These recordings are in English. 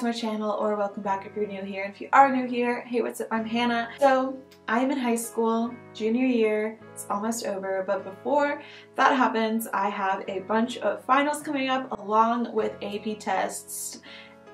my channel or welcome back if you're new here. If you are new here, hey what's up, I'm Hannah. So I am in high school, junior year, it's almost over, but before that happens, I have a bunch of finals coming up along with AP tests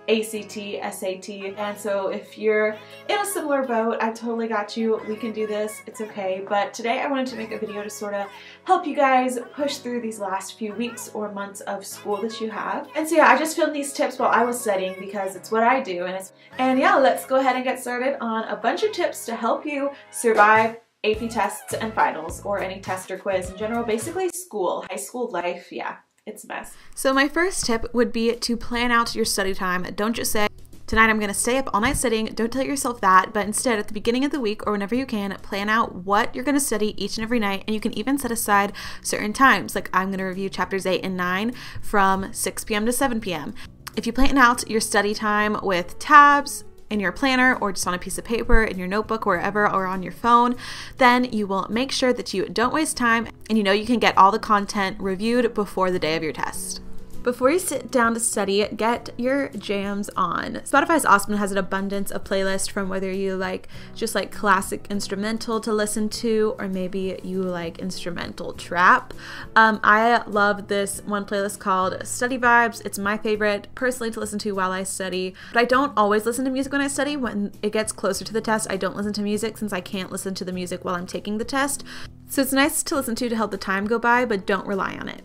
ACT, SAT, and so if you're in a similar boat, I totally got you. We can do this. It's okay. But today I wanted to make a video to sort of help you guys push through these last few weeks or months of school that you have. And so yeah, I just filmed these tips while I was studying because it's what I do. And, it's, and yeah, let's go ahead and get started on a bunch of tips to help you survive AP tests and finals or any test or quiz in general. Basically school, high school life, yeah it's. So my first tip would be to plan out your study time. Don't just say, Tonight I'm going to stay up all night studying. Don't tell yourself that, but instead, at the beginning of the week or whenever you can, plan out what you're going to study each and every night. And you can even set aside certain times. Like I'm going to review chapters 8 and 9 from 6 p.m. to 7 p.m. If you plan out your study time with tabs, in your planner or just on a piece of paper, in your notebook, wherever, or on your phone, then you will make sure that you don't waste time and you know you can get all the content reviewed before the day of your test. Before you sit down to study, get your jams on. Spotify's awesome has an abundance of playlists from whether you like just like classic instrumental to listen to, or maybe you like instrumental trap. Um, I love this one playlist called Study Vibes. It's my favorite personally to listen to while I study, but I don't always listen to music when I study. When it gets closer to the test, I don't listen to music since I can't listen to the music while I'm taking the test. So it's nice to listen to to help the time go by, but don't rely on it.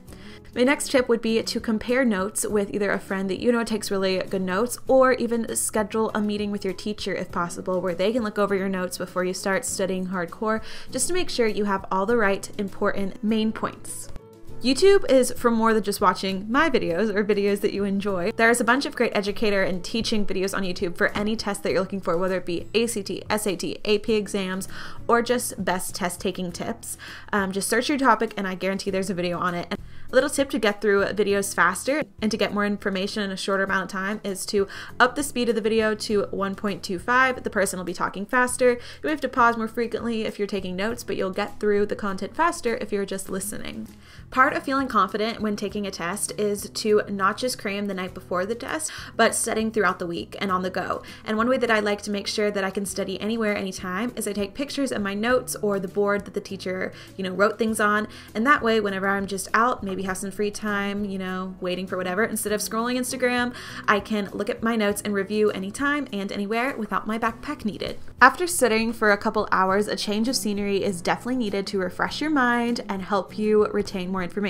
My next tip would be to compare notes with either a friend that you know takes really good notes or even schedule a meeting with your teacher if possible where they can look over your notes before you start studying hardcore just to make sure you have all the right important main points. YouTube is for more than just watching my videos or videos that you enjoy. There's a bunch of great educator and teaching videos on YouTube for any test that you're looking for, whether it be ACT, SAT, AP exams, or just best test taking tips. Um, just search your topic and I guarantee there's a video on it. And a little tip to get through videos faster and to get more information in a shorter amount of time is to up the speed of the video to 1.25. The person will be talking faster. You have to pause more frequently if you're taking notes, but you'll get through the content faster if you're just listening. Part of feeling confident when taking a test is to not just cram the night before the test, but studying throughout the week and on the go. And one way that I like to make sure that I can study anywhere, anytime, is I take pictures of my notes or the board that the teacher, you know, wrote things on. And that way, whenever I'm just out, maybe have some free time, you know, waiting for whatever, instead of scrolling Instagram, I can look at my notes and review anytime and anywhere without my backpack needed. After studying for a couple hours, a change of scenery is definitely needed to refresh your mind and help you retain more information.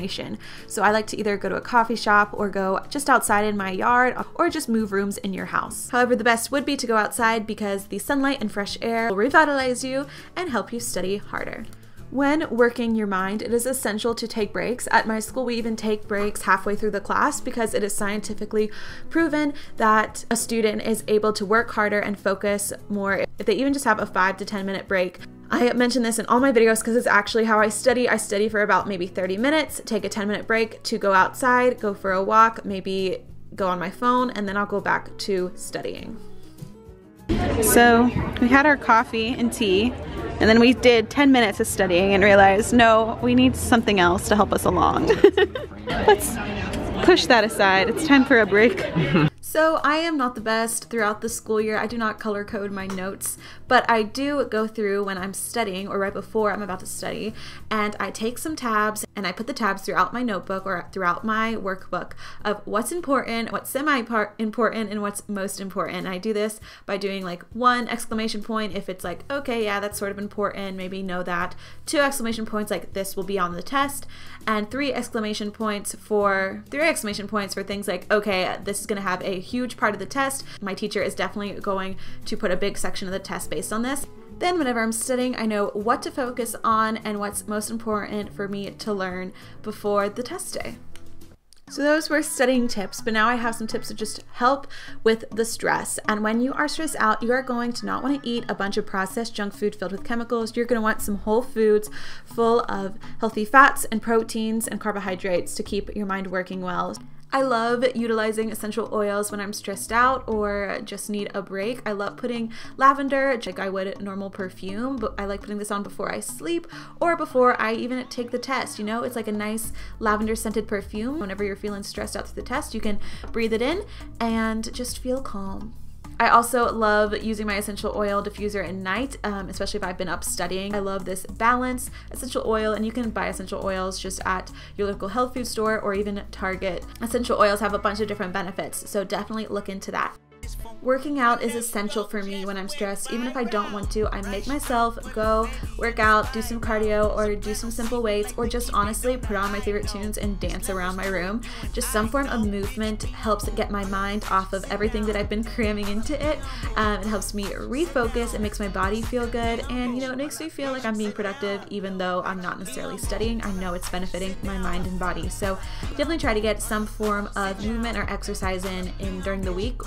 So I like to either go to a coffee shop or go just outside in my yard or just move rooms in your house. However, the best would be to go outside because the sunlight and fresh air will revitalize you and help you study harder. When working your mind, it is essential to take breaks. At my school, we even take breaks halfway through the class because it is scientifically proven that a student is able to work harder and focus more if they even just have a 5 to 10 minute break. I mention this in all my videos because it's actually how I study. I study for about maybe 30 minutes, take a 10 minute break to go outside, go for a walk, maybe go on my phone, and then I'll go back to studying. So we had our coffee and tea and then we did 10 minutes of studying and realized, no, we need something else to help us along. Let's push that aside. It's time for a break. So I am not the best throughout the school year. I do not color code my notes, but I do go through when I'm studying or right before I'm about to study, and I take some tabs and I put the tabs throughout my notebook or throughout my workbook of what's important, what's semi important, and what's most important. I do this by doing like one exclamation point if it's like, okay, yeah, that's sort of important, maybe know that. Two exclamation points like this will be on the test, and three exclamation points for three exclamation points for things like, okay, this is going to have a huge part of the test. My teacher is definitely going to put a big section of the test based on this. Then, whenever I'm studying, I know what to focus on and what's most important for me to learn before the test day. So those were studying tips, but now I have some tips to just help with the stress. And when you are stressed out, you are going to not want to eat a bunch of processed junk food filled with chemicals. You're going to want some whole foods full of healthy fats and proteins and carbohydrates to keep your mind working well. I love utilizing essential oils when I'm stressed out or just need a break. I love putting lavender, like I would normal perfume, but I like putting this on before I sleep or before I even take the test. You know, it's like a nice lavender scented perfume. Whenever you're feeling stressed out through the test, you can breathe it in and just feel calm. I also love using my essential oil diffuser at night, um, especially if I've been up studying. I love this Balance essential oil, and you can buy essential oils just at your local health food store or even Target. Essential oils have a bunch of different benefits, so definitely look into that. Working out is essential for me when I'm stressed. Even if I don't want to, I make myself go work out, do some cardio, or do some simple weights, or just honestly put on my favorite tunes and dance around my room. Just some form of movement helps get my mind off of everything that I've been cramming into it. Um, it helps me refocus, it makes my body feel good, and you know, it makes me feel like I'm being productive even though I'm not necessarily studying. I know it's benefiting my mind and body. So definitely try to get some form of movement or exercise in, in during the week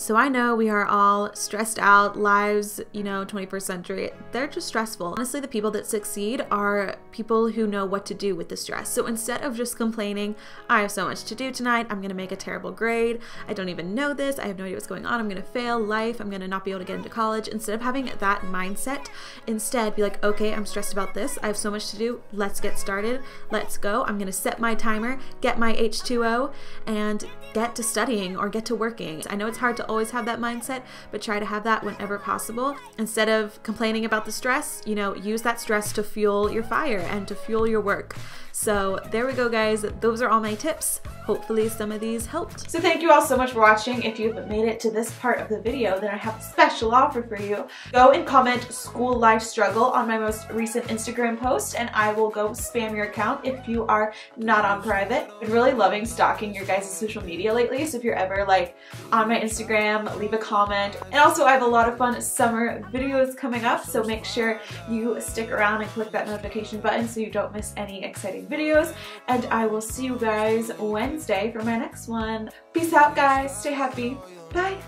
so I know we are all stressed out, lives, you know, 21st century, they're just stressful. Honestly, the people that succeed are people who know what to do with the stress. So instead of just complaining, I have so much to do tonight, I'm gonna make a terrible grade, I don't even know this, I have no idea what's going on, I'm gonna fail life, I'm gonna not be able to get into college. Instead of having that mindset, instead be like, okay, I'm stressed about this, I have so much to do, let's get started, let's go. I'm gonna set my timer, get my H2O, and get to studying or get to working. I know it's hard to always have that mindset, but try to have that whenever possible. Instead of complaining about the stress, you know, use that stress to fuel your fire and to fuel your work. So there we go guys, those are all my tips. Hopefully some of these helped. So thank you all so much for watching. If you've made it to this part of the video, then I have a special offer for you. Go and comment school life struggle on my most recent Instagram post and I will go spam your account if you are not on private. I've been really loving stalking your guys' social media lately, so if you're ever like on my Instagram, leave a comment. And also I have a lot of fun summer videos coming up, so make sure you stick around and click that notification button so you don't miss any exciting videos. And I will see you guys Wednesday for my next one. Peace out guys, stay happy, bye!